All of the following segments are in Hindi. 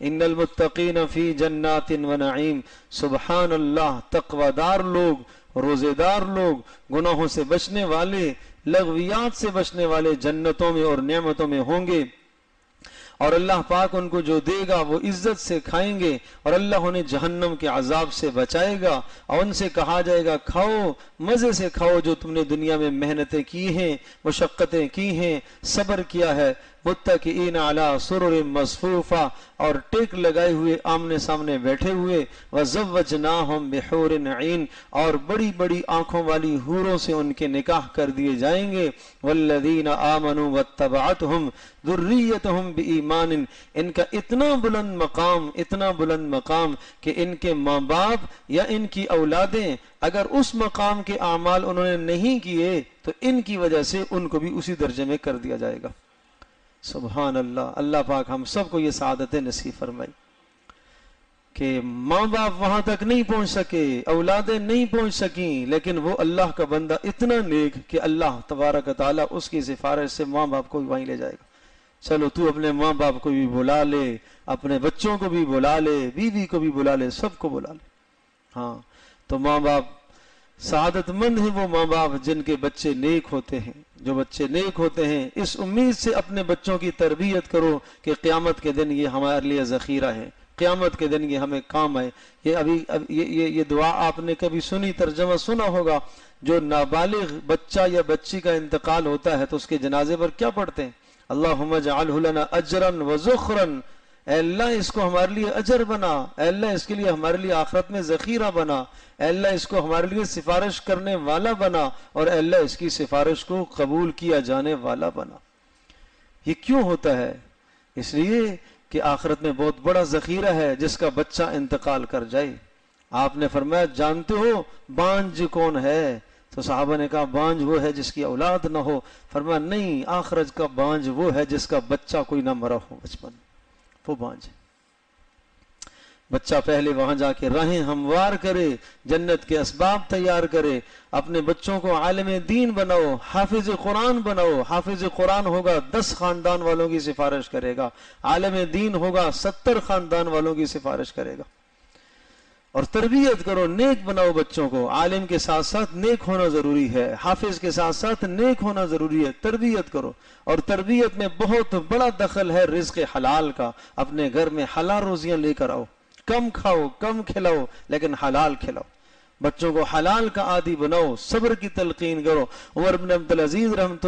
इन्नल मुत्तकीन फ़ी जन्नातिन व नईम। सुबहान अल्लाह तकवादार लोग, रोजेदार लोग, गुनाहों से बचने वाले, लगवियात से बचने वाले जन्नतों में और नेमतों में होंगे। और अल्लाह पाक उनको जो देगा, वो इज़्ज़त से खाएँगे और अल्लाह उन्हें जहन्नम के अजाब से बचाएगा और उनसे कहा जाएगा, खाओ, मज़े से खाओ जो तुमने दुनिया में मेहनतें की हैं, मुशक्क़तें की हैं, सब्र किया है। मुत्तकीन अला सुरुर मसफूफा, और टेक लगाए हुए आमने सामने बैठे हुए वजवजनाहुम बिहुरिन ईन और बड़ी बड़ी आँखों वाली हूरों से उनके निकाह कर दिए जाएँगे। वल्लदीन आमनु वत्तबअतहुम दुर्रियतहुम बीईमान इनका इतना बुलंद मकाम, इतना बुलंद मकाम कि इनके माँ बाप या इनकी औलादें, अगर उस मकाम के अमाल उन्होंने नहीं किए तो इनकी वजह से उनको भी उसी दर्जे में कर दिया जाएगा। सुबहान अल्लाह अल्लाह पाक हम सबको ये सादत नसीब फरमाई कि माँ बाप वहाँ तक नहीं पहुँच सके, औलादें नहीं पहुँच सकी, लेकिन वो अल्लाह का बंदा इतना नेक कि अल्लाह तबारक ताला उसकी सिफारिश से माँ बाप को भी वहीं ले जाएगा। चलो तू अपने माँ बाप को भी बुला ले, अपने बच्चों को भी बुला ले, बीवी को भी बुला ले, सबको बुला ले। हाँ तो माँ बाप सादतमंद है वो माँ बाप जिनके बच्चे नेक होते हैं। जो बच्चे नेक होते हैं, इस उम्मीद से अपने बच्चों की तरबियत करो कि क़्यामत के दिन ये हमारे लिए ज़ख़ीरा है। क़्यामत के दिन ये हमें काम आए। ये अभी अब ये ये ये दुआ आपने कभी सुनी, तर्जमा सुना होगा। जो नाबालिग बच्चा या बच्ची का इंतकाल होता है तो उसके जनाजे पर क्या पढ़ते हैं? अल्लाह जालना अजरन वजुखरन अल्लाह, इसको हमारे लिए अजर बना। अल्लाह, इसके लिए हमारे लिए आखरत में जखीरा बना। अल्लाह, इसको हमारे लिए सिफारिश करने वाला बना। और अल्लाह, इसकी सिफारिश को कबूल किया जाने वाला बना। ये क्यों होता है? इसलिए कि आखरत में बहुत बड़ा जखीरा है, जिसका बच्चा इंतकाल कर जाए। आपने फरमाया, जानते हो, बांझ कौन है? तो साहबा ने कहा, बांझ वो है जिसकी औलाद ना हो। फरमाया, नहीं आखरज का बांझ वो है जिसका बच्चा कोई ना मरा हो, बचपन। बांझे। बच्चा पहले वहाँ जाके रहे हमवार करे, जन्नत के असबाब तैयार करे, अपने बच्चों को आलम दीन बनाओ, हाफिज कुरान बनाओ, हाफिज कुरान होगा, दस खानदान वालों की सिफारिश करेगा, आलम दीन होगा, सत्तर खानदान वालों की सिफारिश करेगा। और तरबियत करो, नेक बनाओ बच्चों को। आलिम के साथ साथ नेक होना ज़रूरी है। हाफिज के साथ साथ नेक होना ज़रूरी है। तरबियत करो। और तरबियत में बहुत बड़ा दखल है रिज्क हलाल का। अपने घर में हलाल रोजियाँ लेकर आओ। कम खाओ, कम खिलाओ, लेकिन हलाल खिलाओ। बच्चों को हलाल का आदि बनाओ, सब्र की तलकीन करो। उमर बिन अब्दुल अज़ीज़ रहमत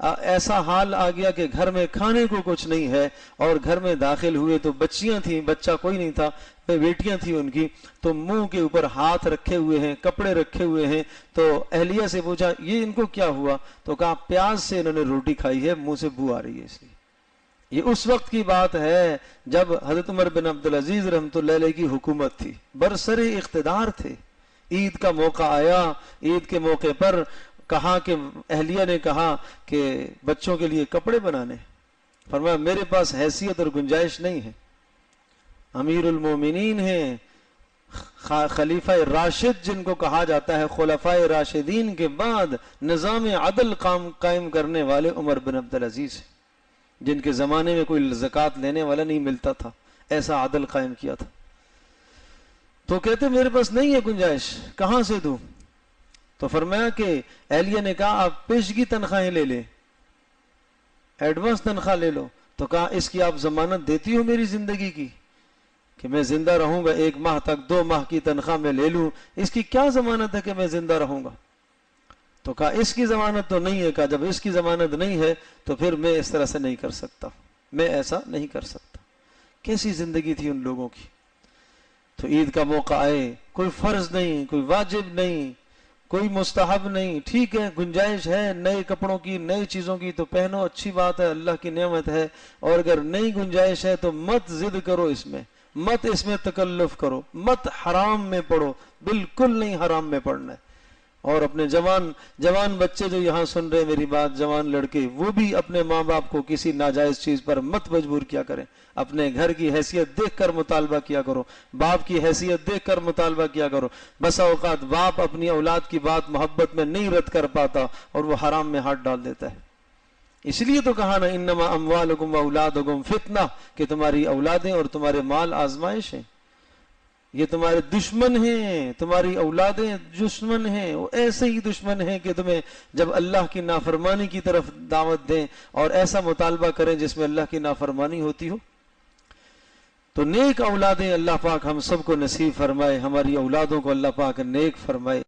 ऐसा हाल आ गया कि घर में खाने को कुछ नहीं है और घर में दाखिल हुए तो बच्चियाँ थी, बच्चा कोई नहीं था बेटियाँ थी उनकी तो मुँह के ऊपर हाथ रखे हुए हैं, कपड़े रखे हुए हैं तो अहलिया से पूछा, ये इनको क्या हुआ? तो कहा, प्याज से इन्होंने रोटी खाई है, मुँह से बू आ रही है इसलिए। ये उस वक्त की बात है जब हज़रत उमर बिन अब्दुल अज़ीज़ रहमत की हुकूमत थी। बरसरे इकतदार थे। ईद का मौका आया, ईद के मौके पर कहा कि अहलिया ने कहा कि बच्चों के लिए कपड़े बनाने। फरमाया, मेरे पास हैसियत और गुंजाइश नहीं है। अमीरुल मोमिनीन है खलीफा राशिद जिनको कहा जाता है खलफा राशिदीन के बाद निज़ाम अदल काम, कायम करने वाले उमर बिन अब्दुल अज़ीज़ जिनके ज़माने में कोई जक़ात लेने वाला नहीं मिलता था। ऐसा आदल कायम किया था। तो कहते, मेरे पास नहीं है गुंजाइश, कहाँ से दू? तो फरमाया कि, एलिया ने कहा, आप पेशगी तनख्वाहें ले ले, एडवांस तनख्वाह ले लो। तो कहा, इसकी आप जमानत देती हो मेरी ज़िंदगी की? कि मैं ज़िंदा रहूँगा, एक माह तक, दो माह की तनख्वाह में ले लूँ। इसकी क्या जमानत है कि मैं ज़िंदा रहूँगा? तो कहा, इसकी जमानत तो नहीं है। कहा, जब इसकी जमानत नहीं है तो फिर मैं इस तरह से नहीं कर सकता। मैं ऐसा नहीं कर सकता। कैसी ज़िंदगी थी उन लोगों की? तो ईद का मौका आए। कोई फ़र्ज़ नहीं, कोई वाजिब नहीं, कोई मुस्तहब नहीं। ठीक है, गुंजाइश है नए कपड़ों की, नई चीज़ों की तो पहनो, अच्छी बात है, अल्लाह की नेमत है। और अगर नई गुंजाइश है तो मत जिद करो इसमें। मत इसमें तकल्लुफ करो। मत हराम में पढ़ो बिल्कुल नहीं हराम में पढ़ना है। और अपने जवान जवान बच्चे जो यहाँ सुन रहे मेरी बात, जवान लड़के, वो भी अपने माँ बाप को किसी नाजायज चीज़ पर मत मजबूर किया करें। अपने घर की हैसियत देख कर मुतालबा किया करो। बाप की हैसियत देख कर मुतालबा किया करो। बसा औकात बाप अपनी औलाद की बात मोहब्बत में नहीं रद्द कर पाता और वो हराम में हाथ डाल देता है। इसलिए तो कहा ना, इन्नमा अमवालुकुम व औलादुकुम फितना, कि तुम्हारी औलादें और तुम्हारे माल आजमाइश है। ये तुम्हारे दुश्मन हैं, तुम्हारी औलादें दुश्मन हैं, वो ऐसे ही दुश्मन हैं कि तुम्हें जब अल्लाह की नाफरमानी की तरफ़ दावत दें और ऐसा मुतालबा करें जिसमें अल्लाह की नाफरमानी होती हो। तो नेक औलादें अल्लाह पाक हम सबको नसीब फरमाए, हमारी औलादों को अल्लाह पाक नेक फरमाए।